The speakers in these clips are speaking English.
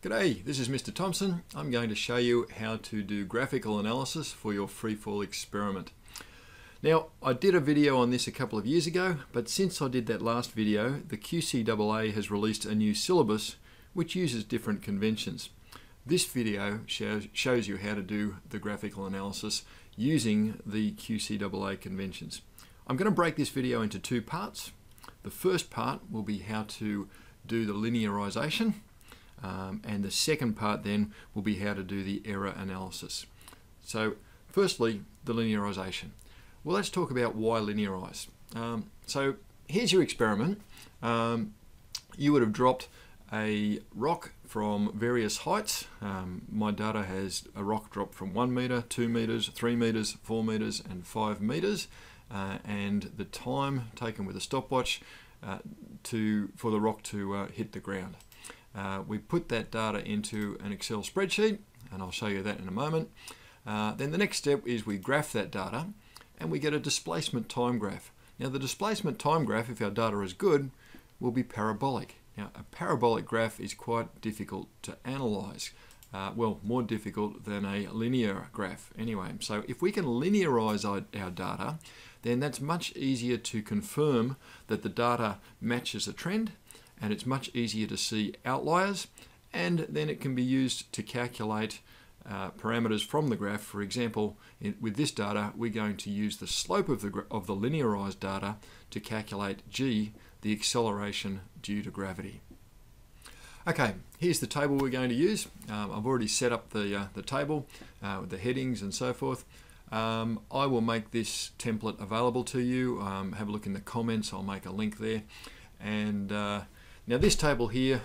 G'day, this is Mr. Thompson. I'm going to show you how to do graphical analysis for your freefall experiment. Now, I did a video on this a couple of years ago, but since I did that last video, the QCAA has released a new syllabus which uses different conventions. This video shows, shows you how to do the graphical analysis using the QCAA conventions. I'm going to break this video into two parts. The first part will be how to do the linearization um, and the second part then will be how to do the error analysis. So firstly, the linearization. Well, let's talk about why linearize. Um, so here's your experiment. Um, you would have dropped a rock from various heights. Um, my data has a rock dropped from 1 meter, 2 meters, 3 meters, 4 meters and 5 meters. Uh, and the time taken with a stopwatch uh, to, for the rock to uh, hit the ground. Uh, we put that data into an Excel spreadsheet, and I'll show you that in a moment. Uh, then the next step is we graph that data, and we get a displacement time graph. Now the displacement time graph, if our data is good, will be parabolic. Now a parabolic graph is quite difficult to analyze. Uh, well, more difficult than a linear graph anyway. So if we can linearize our, our, data, then that's much easier to confirm that the data matches a trend and it's much easier to see outliers and then it can be used to calculate uh, parameters from the graph. For example, in, with this data, we're going to use the slope of the, of the linearized data to calculate g, the acceleration due to gravity. Okay, here's the table we're going to use. Um, I've already set up the, uh, the table uh, with the headings and so forth. Um, I will make this template available to you. Um, have a look in the comments, I'll make a link there. And uh, now this table here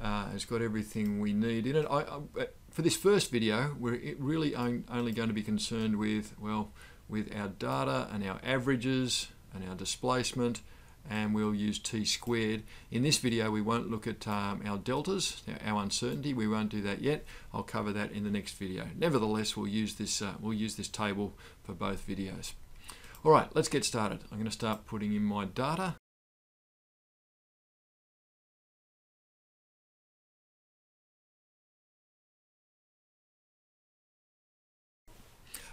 uh, has got everything we need in it. I, I, for this first video, we're really only going to be concerned with, well, with our data and our averages and our displacement and we'll use t squared. In this video we won't look at um, our deltas, our uncertainty, we won't do that yet. I'll cover that in the next video. Nevertheless, we'll use this, uh, we'll use this table for both videos. All right, let's get started. I'm going to start putting in my data.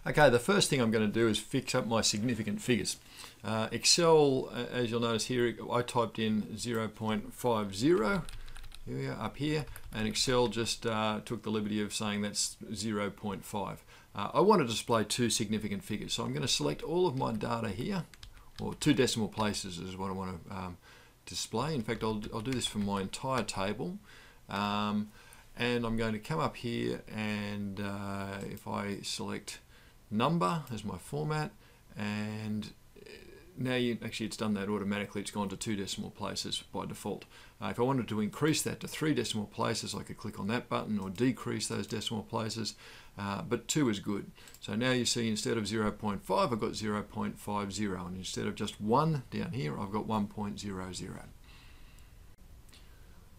Okay, the first thing I'm going to do is fix up my significant figures. Uh, Excel, as you'll notice here, I typed in 0.50 here we are, up here, and Excel just uh, took the liberty of saying that's 0.5. Uh, I want to display two significant figures, so I'm going to select all of my data here, or two decimal places is what I want to um, display. In fact, I'll, I'll do this for my entire table. Um, and I'm going to come up here and uh, if I select number as my format and uh, now you actually it's done that automatically it's gone to two decimal places by default. Uh, if I wanted to increase that to three decimal places I could click on that button or decrease those decimal places uh, but two is good. So now you see instead of 0.5 I've got 0.50 and instead of just one down here I've got 1.00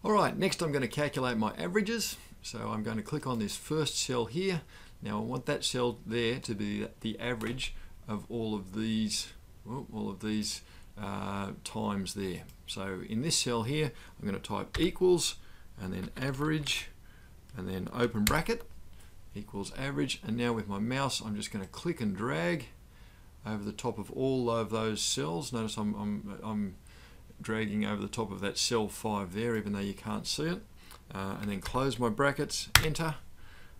alright next I'm going to calculate my averages. So I'm going to click on this first cell here now I want that cell there to be the average of all of these, all of these uh, times there. So in this cell here, I'm going to type equals and then average and then open bracket equals average. And now with my mouse, I'm just going to click and drag over the top of all of those cells. Notice I'm, I'm, I'm dragging over the top of that cell 5 there, even though you can't see it. Uh, and then close my brackets, enter,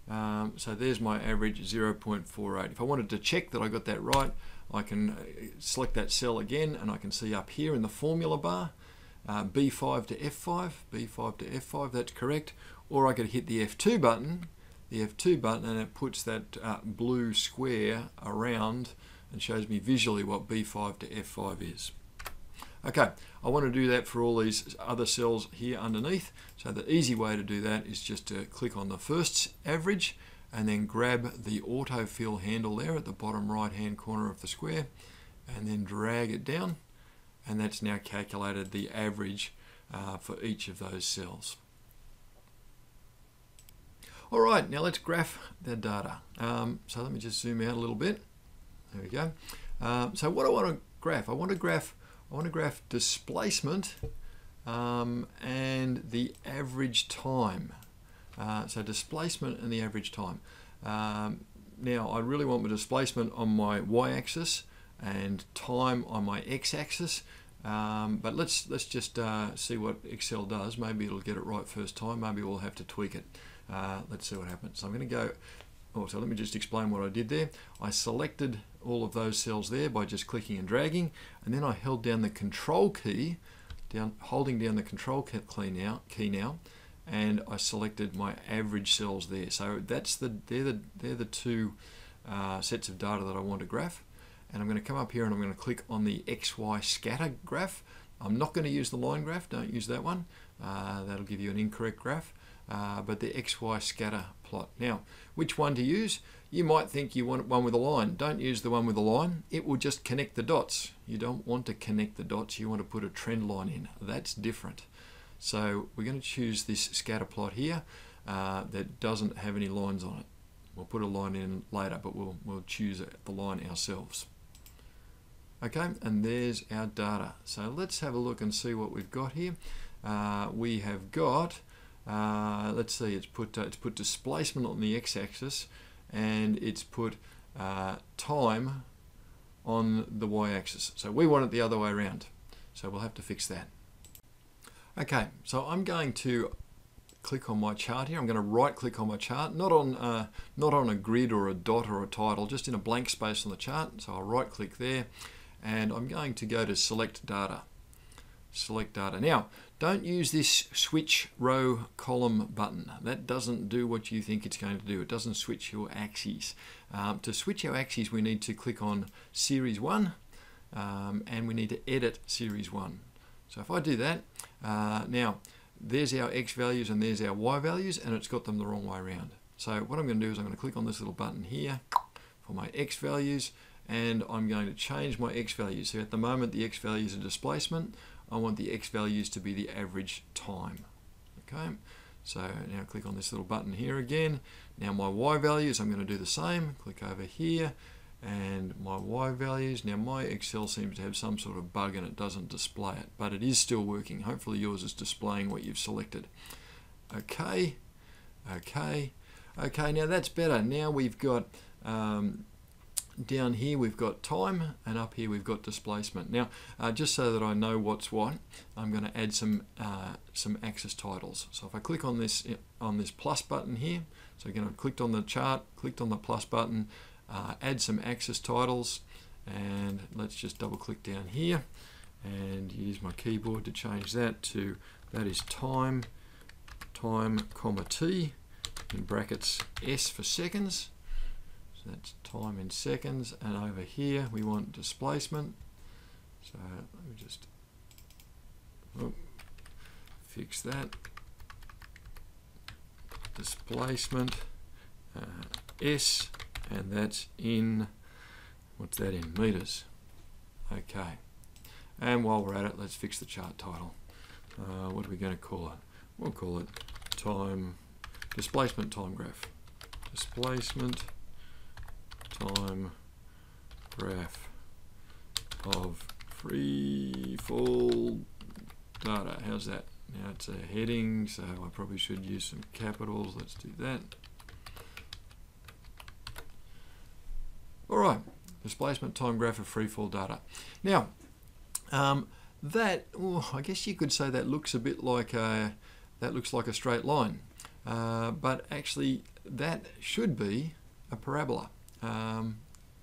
um, so there's my average 0.48. If I wanted to check that I got that right, I can uh, select that cell again and I can see up here in the formula bar, uh, B5 to F5, B5 to F5, that's correct. Or I could hit the F2 button, the F2 button, and it puts that uh, blue square around and shows me visually what B5 to F5 is. Okay, I want to do that for all these other cells here underneath. So the easy way to do that is just to click on the first average and then grab the autofill handle there at the bottom right hand corner of the square and then drag it down and that's now calculated the average uh, for each of those cells. All right, now let's graph the data. Um, so let me just zoom out a little bit. There we go. Um, so what I want to graph, I want to graph I want to graph displacement um, and the average time. Uh, so displacement and the average time. Um, now I really want my displacement on my y-axis and time on my x-axis. Um, but let's let's just uh, see what Excel does. Maybe it'll get it right first time. Maybe we'll have to tweak it. Uh, let's see what happens. So I'm going to go. Oh, so let me just explain what I did there. I selected all of those cells there by just clicking and dragging, and then I held down the Control key, down holding down the Control key now, key now, and I selected my average cells there. So that's the they're the they're the two uh, sets of data that I want to graph and I'm going to come up here and I'm going to click on the XY scatter graph. I'm not going to use the line graph, don't use that one. Uh, that'll give you an incorrect graph. Uh, but the XY scatter plot. Now, which one to use? You might think you want one with a line. Don't use the one with a line. It will just connect the dots. You don't want to connect the dots. You want to put a trend line in. That's different. So we're going to choose this scatter plot here uh, that doesn't have any lines on it. We'll put a line in later, but we'll, we'll choose the line ourselves. Okay, and there's our data. So let's have a look and see what we've got here. Uh, we have got, uh, let's see, it's put, uh, it's put displacement on the x-axis and it's put uh, time on the y-axis. So we want it the other way around. So we'll have to fix that. Okay, so I'm going to click on my chart here. I'm going to right click on my chart, not on, uh, not on a grid or a dot or a title, just in a blank space on the chart. So I'll right click there and I'm going to go to select data. Select data. Now, don't use this switch row column button. That doesn't do what you think it's going to do. It doesn't switch your axes. Um, to switch our axes, we need to click on series 1 um, and we need to edit series 1. So if I do that, uh, now there's our x values and there's our y values and it's got them the wrong way around. So what I'm going to do is I'm going to click on this little button here for my x values and I'm going to change my x values. So at the moment the x values are displacement. I want the x values to be the average time. Okay, so now click on this little button here again. Now my y values, I'm going to do the same. Click over here and my y values. Now my Excel seems to have some sort of bug and it doesn't display it, but it is still working. Hopefully yours is displaying what you've selected. Okay, okay, okay, now that's better. Now we've got um, down here we've got time and up here we've got displacement. Now uh, just so that I know what's what I'm going to add some uh, some axis titles. So if I click on this on this plus button here so again I've clicked on the chart clicked on the plus button uh, add some axis titles and let's just double click down here and use my keyboard to change that to that is time time comma t in brackets s for seconds that's time in seconds. And over here we want displacement. So let me just oh, fix that. Displacement uh, S and that's in what's that in? Meters. Okay. And while we're at it let's fix the chart title. Uh, what are we going to call it? We'll call it time displacement time graph. Displacement time graph of free fall data. How's that? Now it's a heading, so I probably should use some capitals. Let's do that. All right, displacement time graph of free fall data. Now, um, that oh, I guess you could say that looks a bit like a that looks like a straight line, uh, but actually that should be a parabola. Um,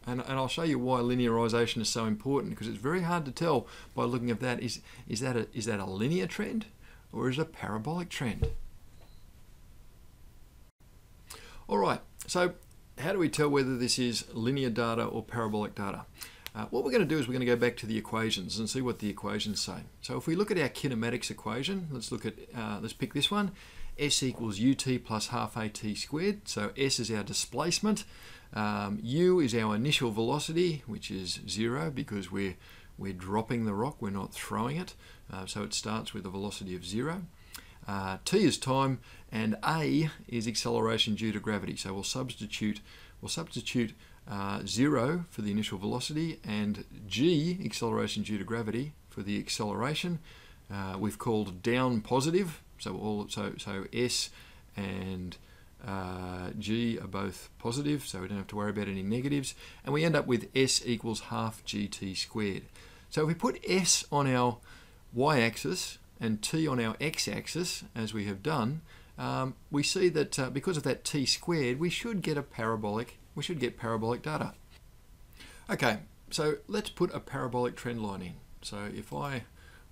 and, and, I'll show you why linearization is so important because it's very hard to tell by looking at that is, is, that a, is that a linear trend or is it a parabolic trend? All right, so how do we tell whether this is linear data or parabolic data? Uh, what we're going to do is we're going to go back to the equations and see what the equations say. So if we look at our kinematics equation, let's look at, uh, let's pick this one. S equals ut plus half at squared. So S is our displacement. Um, u is our initial velocity, which is zero because we're, we're dropping the rock, we're not throwing it. Uh, so it starts with a velocity of zero. Uh, t is time and a is acceleration due to gravity. So we'll substitute, we'll substitute uh, zero for the initial velocity and g, acceleration due to gravity, for the acceleration. Uh, we've called down positive, so all so so s and uh, g are both positive, so we don't have to worry about any negatives. And we end up with s equals half gt squared. So if we put s on our y-axis and t on our x-axis, as we have done, um, we see that uh, because of that t squared, we should get a parabolic, we should get parabolic data. Okay, so let's put a parabolic trend line in. So if I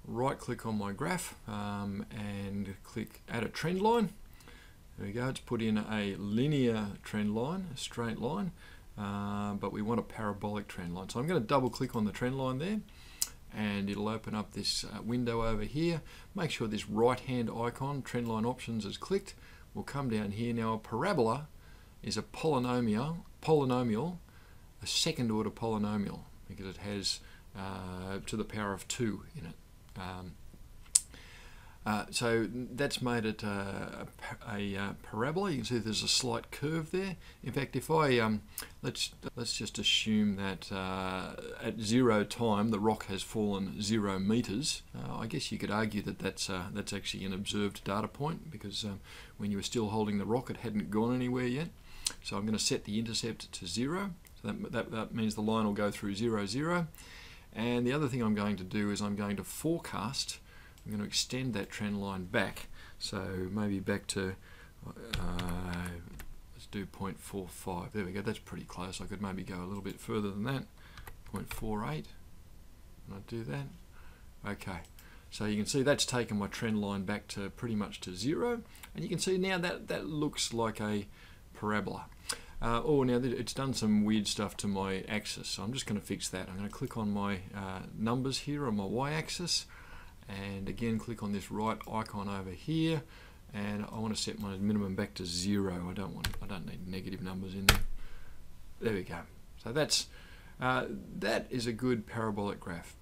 right click on my graph um, and click add a trend line, there we go, it's put in a linear trend line, a straight line, uh, but we want a parabolic trend line. So I'm going to double click on the trend line there and it'll open up this uh, window over here. Make sure this right hand icon, trendline options is clicked. We'll come down here. Now a parabola is a polynomial, polynomial, a second order polynomial because it has uh, to the power of 2 in it. Um, uh, so that's made it a, a, a, parabola. You can see there's a slight curve there. In fact, if I um, let's let's just assume that uh, at zero time the rock has fallen zero meters. Uh, I guess you could argue that that's uh, that's actually an observed data point because um, when you were still holding the rock, it hadn't gone anywhere yet. So I'm going to set the intercept to zero. So that, that, that means the line will go through zero zero. And the other thing I'm going to do is I'm going to forecast I'm going to extend that trend line back. So maybe back to, uh, let's do 0.45. There we go, that's pretty close. I could maybe go a little bit further than that. 0.48, and I do that. Okay, so you can see that's taken my trend line back to pretty much to zero. And you can see now that that looks like a parabola. Uh, oh, now it's done some weird stuff to my axis, so I'm just going to fix that. I'm going to click on my uh, numbers here on my y-axis, and again click on this right icon over here and I want to set my minimum back to zero. I don't want I don't need negative numbers in there. There we go. So that's uh, that is a good parabolic graph.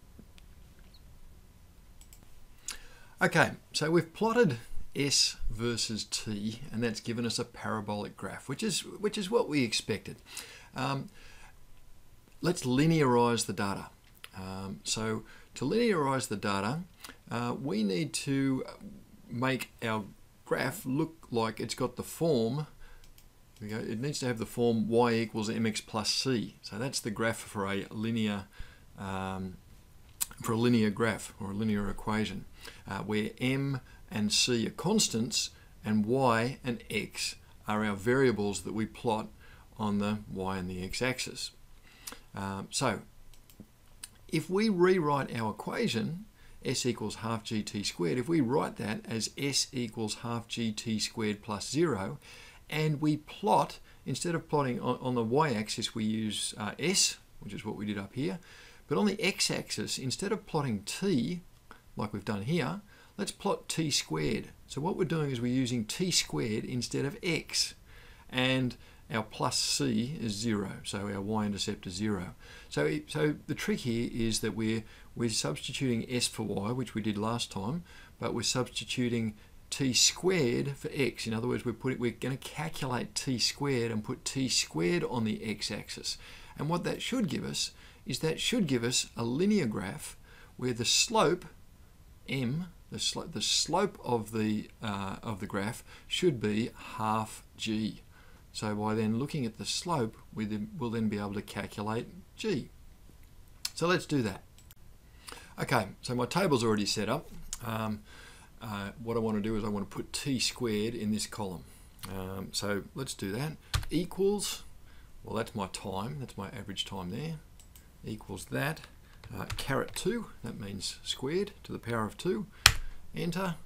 Okay so we've plotted S versus T and that's given us a parabolic graph which is which is what we expected um, let's linearize the data um, so to linearize the data, uh, we need to make our graph look like it's got the form it needs to have the form y equals mx plus c. So that's the graph for a linear um, for a linear graph or a linear equation uh, where m and c are constants and y and x are our variables that we plot on the y and the x axis. Um, so if we rewrite our equation, s equals half gt squared, if we write that as s equals half gt squared plus 0, and we plot, instead of plotting on, on the y-axis, we use uh, s, which is what we did up here, but on the x-axis, instead of plotting t, like we've done here, let's plot t squared. So what we're doing is we're using t squared instead of x. And our plus c is 0, so our y-intercept is 0. So, so the trick here is that we're, we're substituting s for y, which we did last time, but we're substituting t squared for x. In other words, we're, putting, we're going to calculate t squared and put t squared on the x-axis. And what that should give us is that should give us a linear graph where the slope, m, the, sl the slope of the, uh, of the graph should be half g. So by then looking at the slope, we then, will then be able to calculate g. So let's do that. Okay, so my table's already set up. Um, uh, what I want to do is I want to put t squared in this column. Um, so let's do that. Equals, well that's my time, that's my average time there, equals that. Uh, caret 2, that means squared to the power of 2. Enter.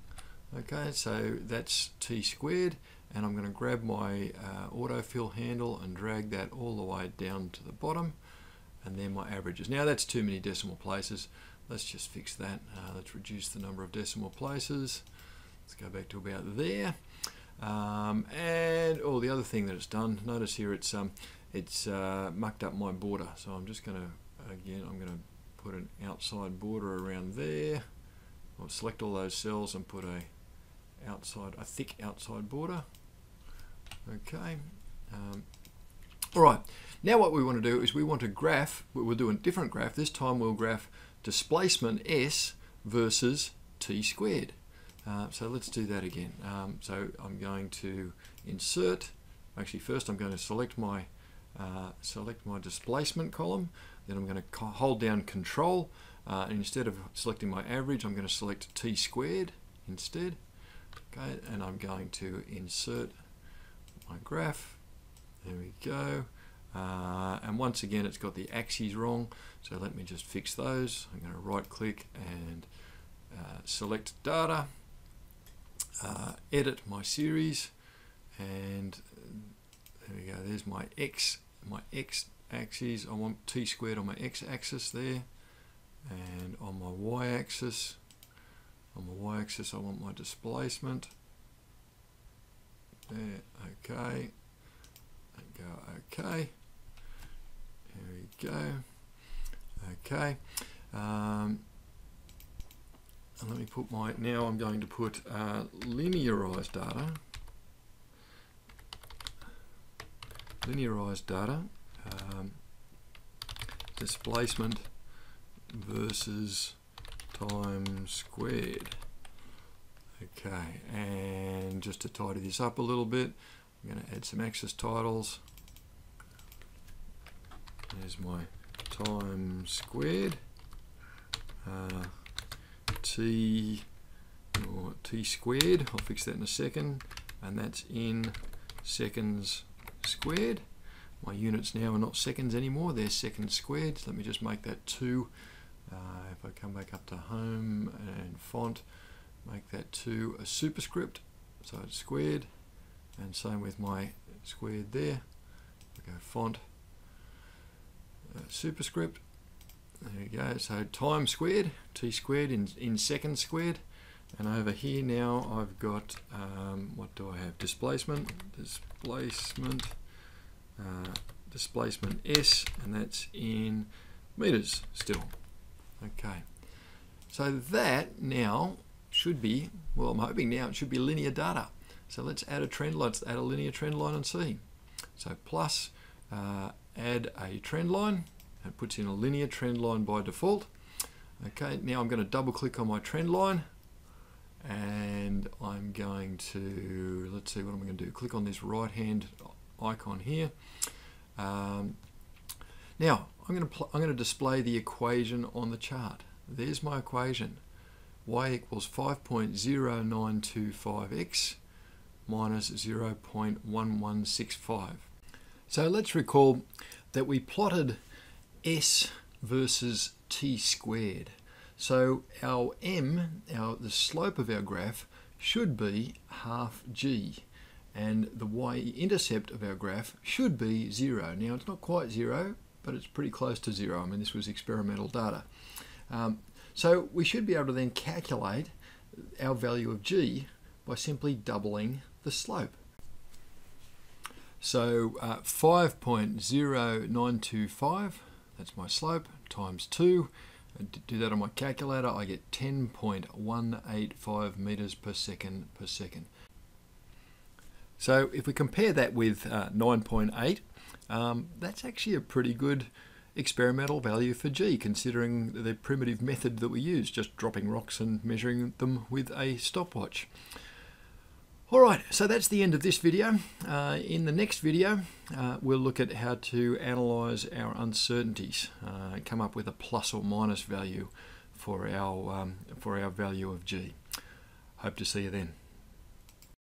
Okay, so that's t squared and I'm going to grab my uh, autofill handle and drag that all the way down to the bottom and then my averages. Now that's too many decimal places. Let's just fix that. Uh, let's reduce the number of decimal places. Let's go back to about there. Um, and oh, the other thing that it's done, notice here it's um, it's uh, mucked up my border. So I'm just going to, again, I'm going to put an outside border around there. I'll select all those cells and put a outside, a thick outside border. Okay. Um, all right. Now what we want to do is we want to graph, we'll do a different graph. This time we'll graph displacement S versus t squared. Uh, so let's do that again. Um, so I'm going to insert, actually first I'm going to select my uh, select my displacement column, then I'm going to hold down control, uh, instead of selecting my average I'm going to select t squared instead. Okay, and I'm going to insert my graph. There we go. Uh, and once again it's got the axes wrong so let me just fix those I'm going to right click and uh, select data uh, edit my series and there we go there's my x my x axis I want t squared on my x axis there and on my y axis on my y axis I want my displacement. There okay. And go okay. There we go. Okay. Um, and let me put my, now I'm going to put uh, linearized data, linearized data, um, displacement versus time squared. Okay, and just to tidy this up a little bit, I'm going to add some axis titles. There's my time squared. Uh, t or t squared. I'll fix that in a second. And that's in seconds squared. My units now are not seconds anymore, they're seconds squared. So let me just make that 2. Uh, if I come back up to home and font, make that to a superscript. So it's squared. And same with my squared there. I go font, uh, superscript. There you go. So time squared, t squared in, in seconds squared. And over here now I've got, um, what do I have? Displacement, displacement, uh, displacement S, and that's in meters still. Okay. So that now should be, well I'm hoping now it should be linear data. So let's add a trend line, let's add a linear trend line and see. So plus, uh, add a trend line, it puts in a linear trend line by default. Okay, now I'm going to double click on my trend line and I'm going to, let's see what I'm going to do. Click on this right hand icon here. Um, now I'm going to I'm going to display the equation on the chart. There's my equation. y equals 5.0925x minus 0.1165. So let's recall that we plotted s versus t squared. So our m, our, the slope of our graph, should be half g and the y-intercept of our graph should be zero. Now it's not quite zero, but it's pretty close to zero. I mean this was experimental data. Um, so we should be able to then calculate our value of g by simply doubling the slope. So uh, 5.0925 that's my slope, times 2. I do that on my calculator, I get 10.185 meters per second per second. So if we compare that with uh, 9.8, um, that's actually a pretty good experimental value for G, considering the primitive method that we use, just dropping rocks and measuring them with a stopwatch. Alright, so that's the end of this video. Uh, in the next video, uh, we'll look at how to analyse our uncertainties, uh, come up with a plus or minus value for our, um, for our value of G. Hope to see you then.